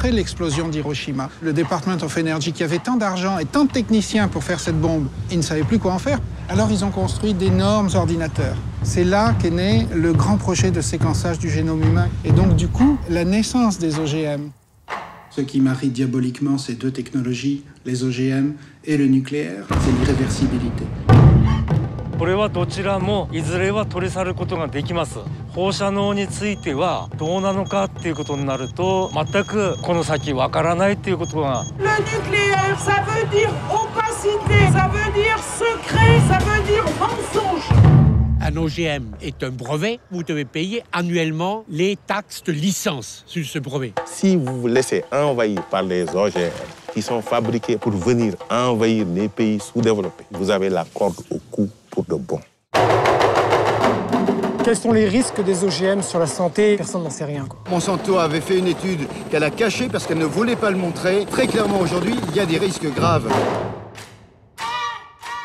après l'explosion d'Hiroshima. Le Department of Energy, qui avait tant d'argent et tant de techniciens pour faire cette bombe, ils ne savaient plus quoi en faire. Alors ils ont construit d'énormes ordinateurs. C'est là qu'est né le grand projet de séquençage du génome humain et donc du coup la naissance des OGM. Ce qui marie diaboliquement ces deux technologies, les OGM et le nucléaire, c'est l'irréversibilité. これはどちらもいずれは取り去ることができます放射能についてはどうなのかっていうことになると全くこの先わからないっていうことが Le nucléaire, ça veut dire opacité, ça veut dire secret, ça veut dire mensonge. Un OGM est un brevet, vous devez payer annuellement les taxes de licence sur ce brevet. Si vous vous laissez envahir par les OGM qui sont fabriqués pour venir envahir les pays sous-développés, vous avez la corde au cou pour de bon. Quels sont les risques des OGM sur la santé? Personne n'en sait rien. Quoi. Monsanto avait fait une étude qu'elle a cachée parce qu'elle ne voulait pas le montrer. Très clairement aujourd'hui, il y a des risques graves.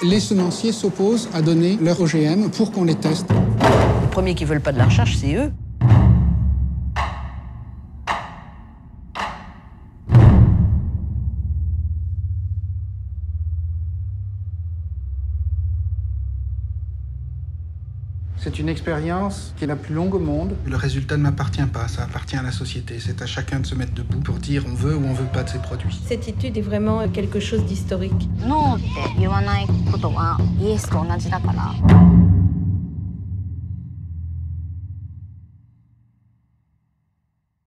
Les semenciers s'opposent à donner leur OGM pour qu'on les teste. Les premiers qui veulent pas de la recherche, c'est eux. C'est une expérience qui est la plus longue au monde. Le résultat ne m'appartient pas, ça appartient à la société. C'est à chacun de se mettre debout pour dire on veut ou on veut pas de ces produits. Cette étude est vraiment quelque chose d'historique. ノ